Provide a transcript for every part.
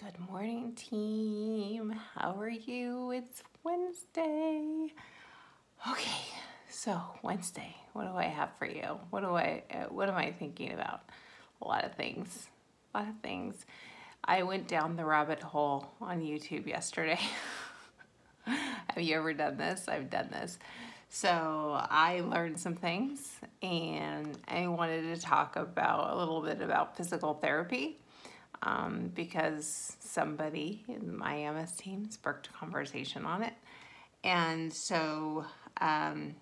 Good morning, team. How are you? It's Wednesday. Okay, so Wednesday. What do I have for you? What do I? Uh, what am I thinking about? A lot of things. A lot of things. I went down the rabbit hole on YouTube yesterday. have you ever done this? I've done this. So I learned some things, and I wanted to talk about a little bit about physical therapy um, because somebody in my MS team sparked a conversation on it. And so, um,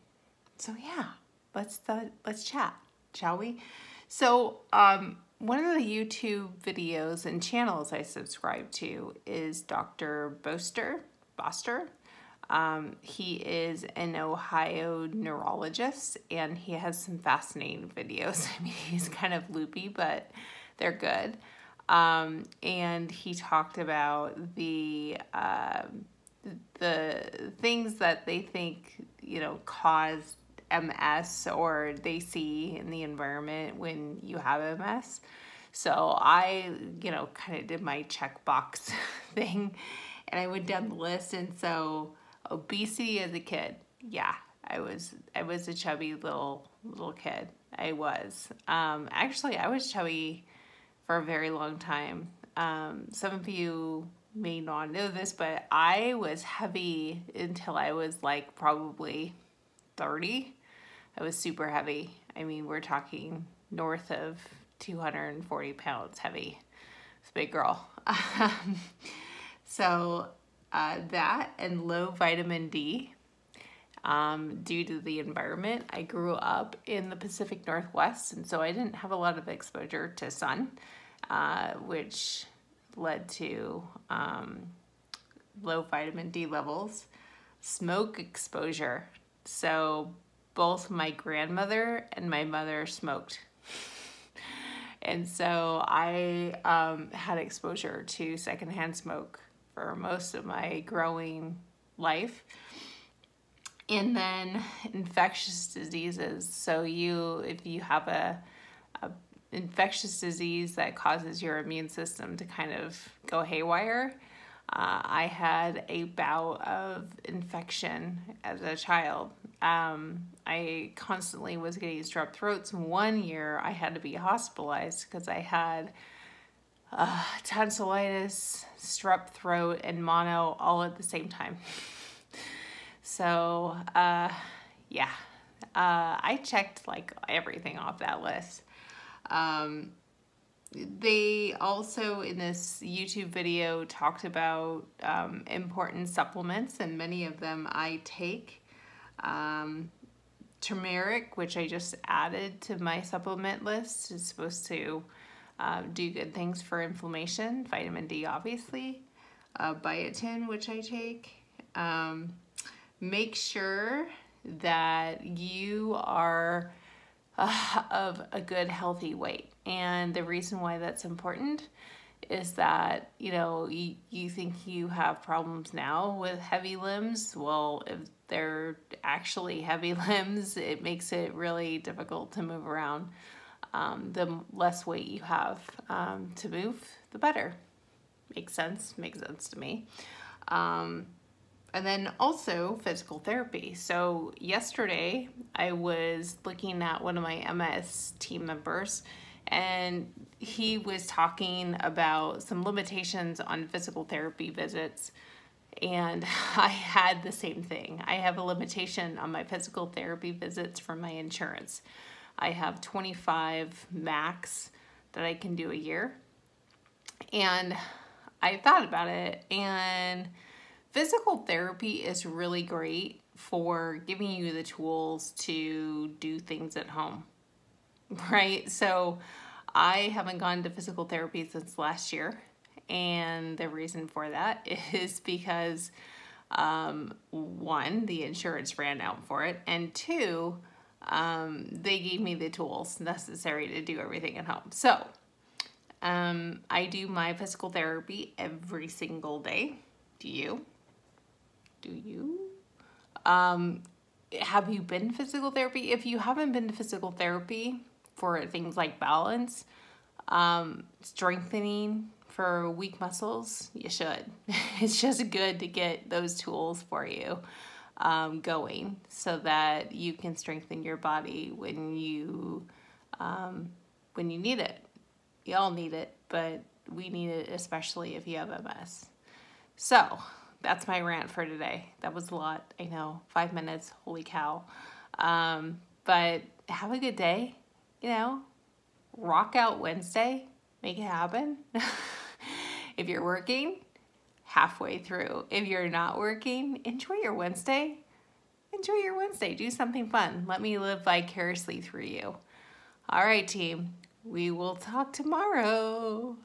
so yeah, let's uh, let's chat, shall we? So, um, one of the YouTube videos and channels I subscribe to is Dr. Boster, Boster. Um, he is an Ohio neurologist and he has some fascinating videos. I mean, he's kind of loopy, but they're good. Um, and he talked about the uh, the things that they think you know cause MS or they see in the environment when you have MS. So I, you know, kind of did my checkbox thing and I went down the list. And so obesity as a kid, yeah, I was, I was a chubby little, little kid. I was, um, actually I was chubby for a very long time. Um, some of you may not know this, but I was heavy until I was like probably 30. I was super heavy. I mean, we're talking north of 240 pounds heavy. It's a big girl. so uh, that and low vitamin D um, due to the environment. I grew up in the Pacific Northwest, and so I didn't have a lot of exposure to sun uh, which led to um, low vitamin D levels, smoke exposure. So both my grandmother and my mother smoked. and so I um, had exposure to secondhand smoke for most of my growing life. And then infectious diseases. So you, if you have a, a infectious disease that causes your immune system to kind of go haywire. Uh, I had a bout of infection as a child. Um, I constantly was getting strep throats. One year I had to be hospitalized because I had uh, tonsillitis, strep throat, and mono all at the same time. so, uh, yeah, uh, I checked like everything off that list. Um, they also in this YouTube video talked about um, important supplements and many of them I take. Um, turmeric, which I just added to my supplement list, is supposed to uh, do good things for inflammation. Vitamin D, obviously. Uh, biotin, which I take. Um, make sure that you are uh, of a good healthy weight. And the reason why that's important is that, you know, you, you think you have problems now with heavy limbs. Well, if they're actually heavy limbs, it makes it really difficult to move around. Um, the less weight you have um, to move, the better. Makes sense, makes sense to me. Um, and then also physical therapy. So yesterday I was looking at one of my MS team members and he was talking about some limitations on physical therapy visits and I had the same thing. I have a limitation on my physical therapy visits from my insurance. I have 25 max that I can do a year. And I thought about it and Physical therapy is really great for giving you the tools to do things at home, right? So I haven't gone to physical therapy since last year. And the reason for that is because um, one, the insurance ran out for it, and two, um, they gave me the tools necessary to do everything at home. So um, I do my physical therapy every single day. Do you? Do you? Um, have you been physical therapy? If you haven't been to physical therapy for things like balance, um, strengthening for weak muscles, you should. it's just good to get those tools for you um, going so that you can strengthen your body when you um, when you need it. You all need it, but we need it especially if you have MS. So that's my rant for today. That was a lot. I know, five minutes. Holy cow! Um, but have a good day. You know, rock out Wednesday. Make it happen. if you're working, halfway through. If you're not working, enjoy your Wednesday. Enjoy your Wednesday. Do something fun. Let me live vicariously through you. All right, team. We will talk tomorrow.